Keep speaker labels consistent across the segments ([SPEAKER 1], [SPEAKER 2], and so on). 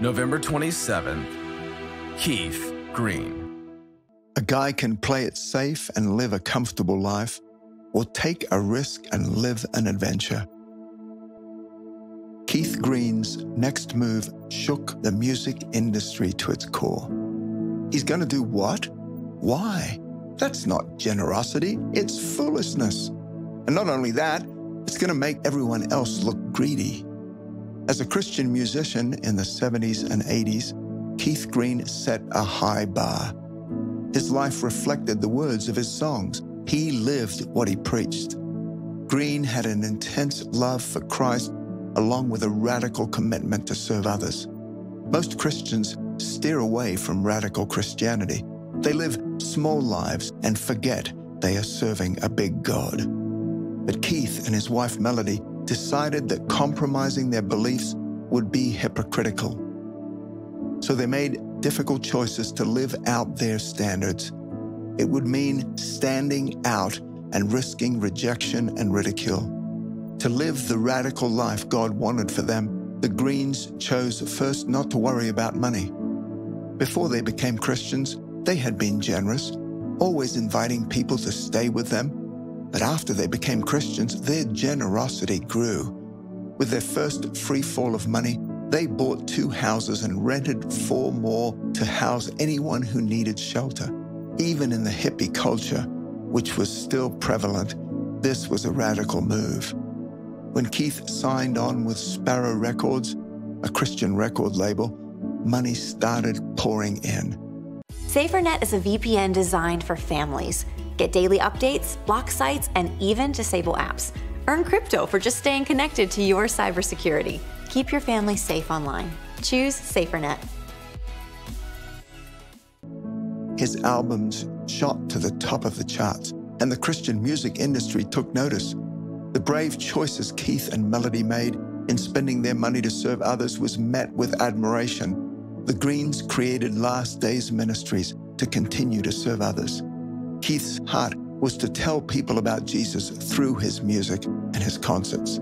[SPEAKER 1] November 27th, Keith Green.
[SPEAKER 2] A guy can play it safe and live a comfortable life, or take a risk and live an adventure. Keith Green's next move shook the music industry to its core. He's going to do what? Why? That's not generosity, it's foolishness. And not only that, it's going to make everyone else look greedy. As a Christian musician in the 70s and 80s, Keith Green set a high bar. His life reflected the words of his songs. He lived what he preached. Green had an intense love for Christ along with a radical commitment to serve others. Most Christians steer away from radical Christianity. They live small lives and forget they are serving a big God. But Keith and his wife Melody decided that compromising their beliefs would be hypocritical. So they made difficult choices to live out their standards. It would mean standing out and risking rejection and ridicule. To live the radical life God wanted for them, the Greens chose first not to worry about money. Before they became Christians, they had been generous, always inviting people to stay with them but after they became Christians, their generosity grew. With their first free fall of money, they bought two houses and rented four more to house anyone who needed shelter. Even in the hippie culture, which was still prevalent, this was a radical move. When Keith signed on with Sparrow Records, a Christian record label, money started pouring in.
[SPEAKER 3] SaferNet is a VPN designed for families. Get daily updates, block sites, and even disable apps. Earn crypto for just staying connected to your cybersecurity. Keep your family safe online. Choose SaferNet.
[SPEAKER 2] His albums shot to the top of the charts, and the Christian music industry took notice. The brave choices Keith and Melody made in spending their money to serve others was met with admiration. The Greens created Last Days Ministries to continue to serve others. Keith's heart was to tell people about Jesus through his music and his concerts.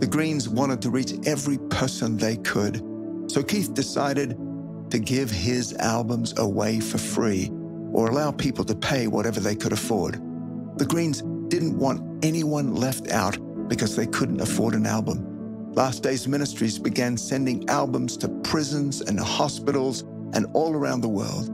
[SPEAKER 2] The Greens wanted to reach every person they could, so Keith decided to give his albums away for free or allow people to pay whatever they could afford. The Greens didn't want anyone left out because they couldn't afford an album. Last Days Ministries began sending albums to prisons and hospitals and all around the world.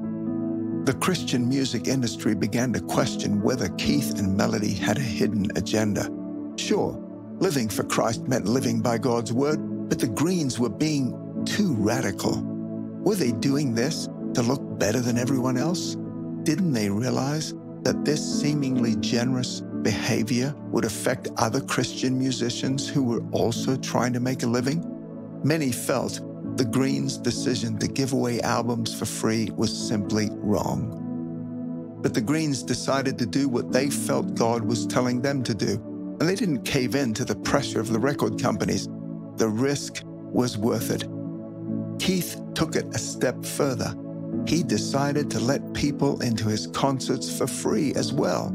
[SPEAKER 2] The Christian music industry began to question whether Keith and Melody had a hidden agenda. Sure, living for Christ meant living by God's word, but the Greens were being too radical. Were they doing this to look better than everyone else? Didn't they realize that this seemingly generous behavior would affect other Christian musicians who were also trying to make a living? Many felt the Greens' decision to give away albums for free was simply wrong. But the Greens decided to do what they felt God was telling them to do, and they didn't cave in to the pressure of the record companies. The risk was worth it. Keith took it a step further. He decided to let people into his concerts for free as well.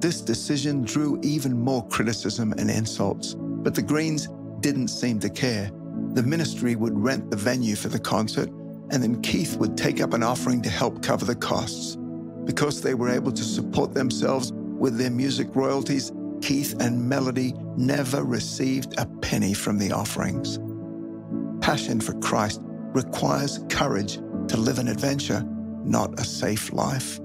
[SPEAKER 2] This decision drew even more criticism and insults, but the Greens didn't seem to care. The ministry would rent the venue for the concert, and then Keith would take up an offering to help cover the costs. Because they were able to support themselves with their music royalties, Keith and Melody never received a penny from the offerings. Passion for Christ requires courage to live an adventure, not a safe life.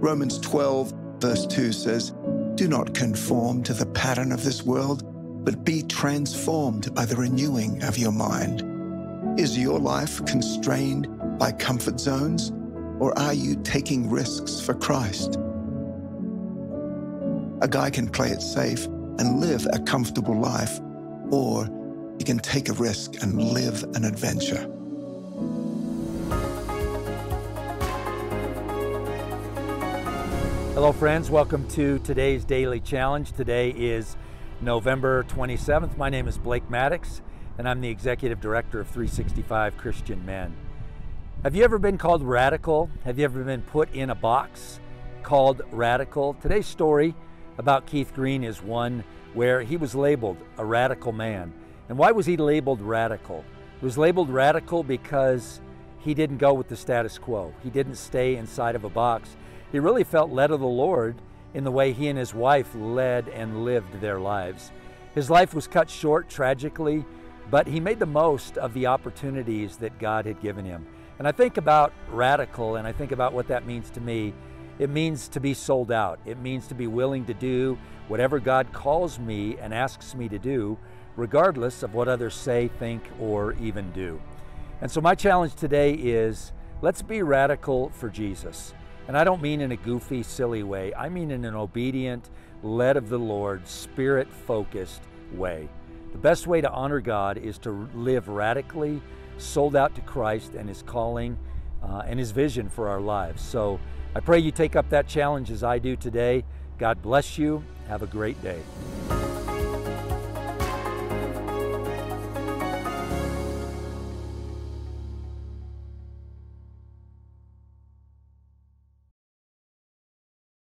[SPEAKER 2] Romans 12, verse 2 says, Do not conform to the pattern of this world but be transformed by the renewing of your mind. Is your life constrained by comfort zones, or are you taking risks for Christ? A guy can play it safe and live a comfortable life, or he can take a risk and live an adventure.
[SPEAKER 4] Hello, friends. Welcome to today's Daily Challenge. Today is November 27th. My name is Blake Maddox, and I'm the Executive Director of 365 Christian Men. Have you ever been called radical? Have you ever been put in a box called radical? Today's story about Keith Green is one where he was labeled a radical man. And why was he labeled radical? He was labeled radical because he didn't go with the status quo. He didn't stay inside of a box. He really felt led of the Lord in the way he and his wife led and lived their lives. His life was cut short tragically, but he made the most of the opportunities that God had given him. And I think about radical and I think about what that means to me. It means to be sold out. It means to be willing to do whatever God calls me and asks me to do, regardless of what others say, think, or even do. And so my challenge today is let's be radical for Jesus. And I don't mean in a goofy, silly way. I mean in an obedient, led of the Lord, spirit focused way. The best way to honor God is to live radically, sold out to Christ and His calling uh, and His vision for our lives. So I pray you take up that challenge as I do today. God bless you. Have a great day.